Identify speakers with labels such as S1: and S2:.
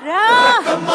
S1: Rakamarra!